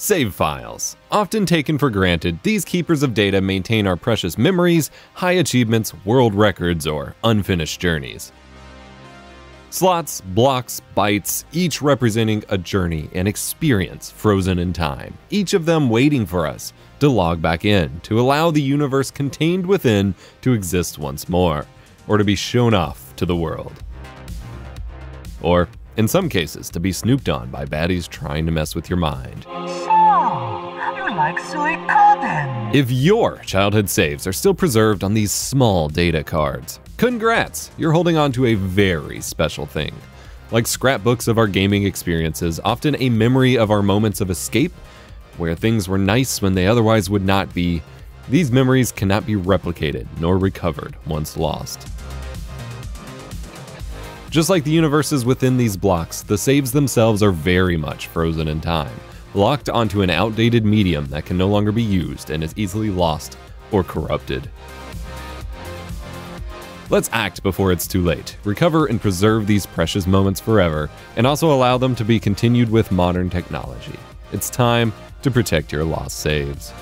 Save files. Often taken for granted, these keepers of data maintain our precious memories, high achievements, world records, or unfinished journeys. Slots, blocks, bytes, each representing a journey and experience frozen in time, each of them waiting for us to log back in, to allow the universe contained within to exist once more, or to be shown off to the world. Or, in some cases, to be snooped on by baddies trying to mess with your mind. Oh, you like? If your childhood saves are still preserved on these small data cards, congrats! You're holding on to a very special thing. Like scrapbooks of our gaming experiences, often a memory of our moments of escape, where things were nice when they otherwise would not be, these memories cannot be replicated nor recovered once lost. Just like the universes within these blocks, the saves themselves are very much frozen in time, locked onto an outdated medium that can no longer be used and is easily lost or corrupted. Let's act before it's too late, recover and preserve these precious moments forever, and also allow them to be continued with modern technology. It's time to protect your lost saves.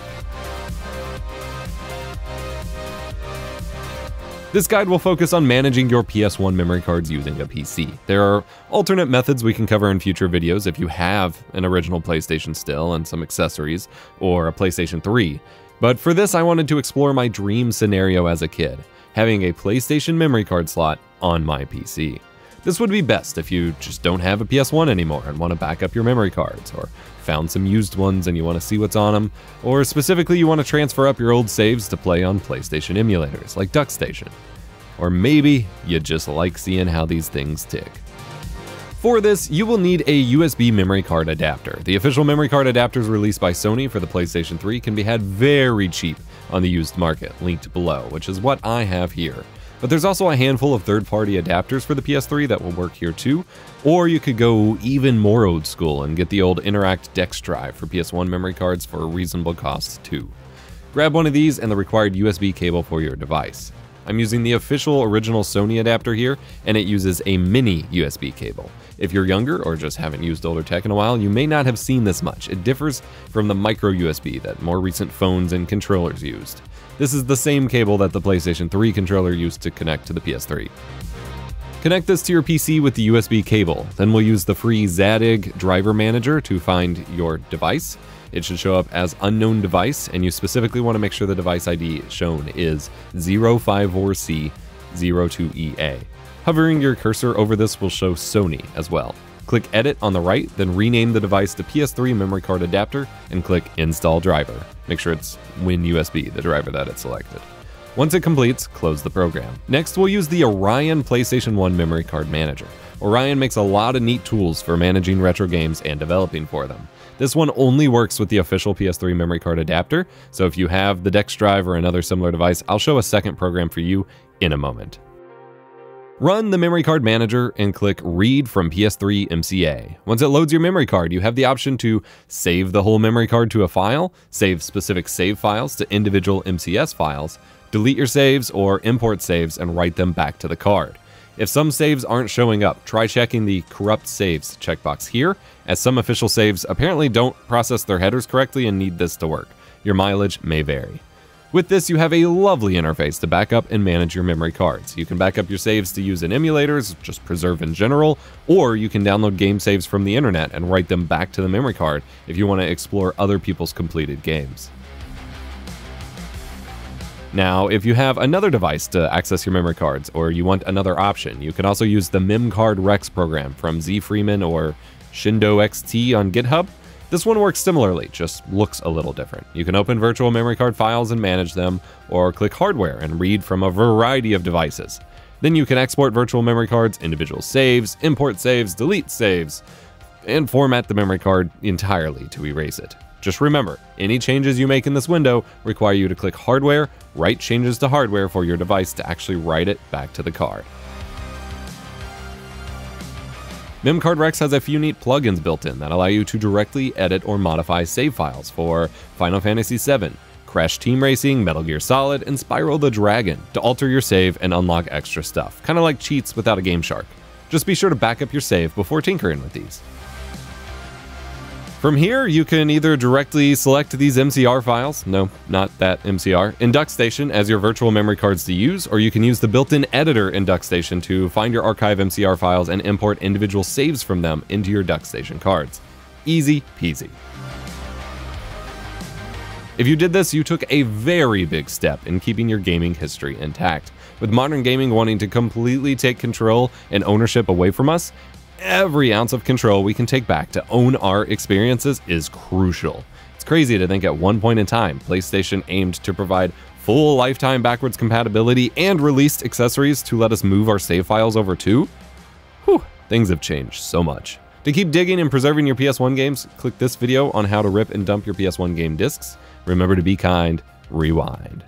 This guide will focus on managing your PS1 memory cards using a PC. There are alternate methods we can cover in future videos if you have an original PlayStation still and some accessories, or a PlayStation 3. But for this, I wanted to explore my dream scenario as a kid, having a PlayStation memory card slot on my PC. This would be best if you just don't have a PS1 anymore and want to back up your memory cards, or found some used ones and you want to see what's on them, or specifically you want to transfer up your old saves to play on PlayStation emulators like DuckStation. Or maybe you just like seeing how these things tick. For this, you will need a USB memory card adapter. The official memory card adapters released by Sony for the PlayStation 3 can be had very cheap on the used market, linked below, which is what I have here. But there's also a handful of third-party adapters for the PS3 that will work here too, or you could go even more old school and get the old InterAct DexDrive for PS1 memory cards for a reasonable cost too. Grab one of these and the required USB cable for your device. I'm using the official original Sony adapter here, and it uses a mini USB cable. If you're younger or just haven't used older tech in a while, you may not have seen this much. It differs from the micro USB that more recent phones and controllers used. This is the same cable that the PlayStation 3 controller used to connect to the PS3. Connect this to your PC with the USB cable, then we'll use the free Zadig driver manager to find your device. It should show up as unknown device, and you specifically want to make sure the device ID shown is 054C02EA. Hovering your cursor over this will show Sony as well. Click Edit on the right, then rename the device to PS3 memory card adapter and click Install Driver. Make sure it's WinUSB, the driver that it selected. Once it completes, close the program. Next, we'll use the Orion PlayStation 1 Memory Card Manager. Orion makes a lot of neat tools for managing retro games and developing for them. This one only works with the official PS3 memory card adapter, so if you have the DexDrive or another similar device, I'll show a second program for you in a moment. Run the memory card manager and click Read from PS3 MCA. Once it loads your memory card, you have the option to save the whole memory card to a file, save specific save files to individual MCS files, delete your saves, or import saves and write them back to the card. If some saves aren't showing up, try checking the Corrupt Saves checkbox here, as some official saves apparently don't process their headers correctly and need this to work. Your mileage may vary. With this, you have a lovely interface to back up and manage your memory cards. You can back up your saves to use in emulators, just preserve in general, or you can download game saves from the internet and write them back to the memory card if you want to explore other people's completed games. Now, if you have another device to access your memory cards, or you want another option, you can also use the MemCardRex program from Z Freeman or ShendoXT on GitHub. This one works similarly, just looks a little different. You can open virtual memory card files and manage them, or click hardware and read from a variety of devices. Then you can export virtual memory cards, individual saves, import saves, delete saves, and format the memory card entirely to erase it. Just remember, any changes you make in this window require you to click hardware, write changes to hardware for your device to actually write it back to the card. MemCardRex has a few neat plugins built in that allow you to directly edit or modify save files for Final Fantasy VII, Crash Team Racing, Metal Gear Solid, and Spyro the Dragon to alter your save and unlock extra stuff, kind of like cheats without a GameShark. Just be sure to back up your save before tinkering with these. From here, you can either directly select these MCR files, no, not that MCR, in DuckStation as your virtual memory cards to use, or you can use the built-in editor in DuckStation to find your archive MCR files and import individual saves from them into your DuckStation cards. Easy peasy. If you did this, you took a very big step in keeping your gaming history intact. With modern gaming wanting to completely take control and ownership away from us, every ounce of control we can take back to own our experiences is crucial. It's crazy to think at one point in time, PlayStation aimed to provide full lifetime backwards compatibility and released accessories to let us move our save files over too. Whew, things have changed so much. To keep digging and preserving your PS1 games, click this video on how to rip and dump your PS1 game discs. Remember to be kind, rewind.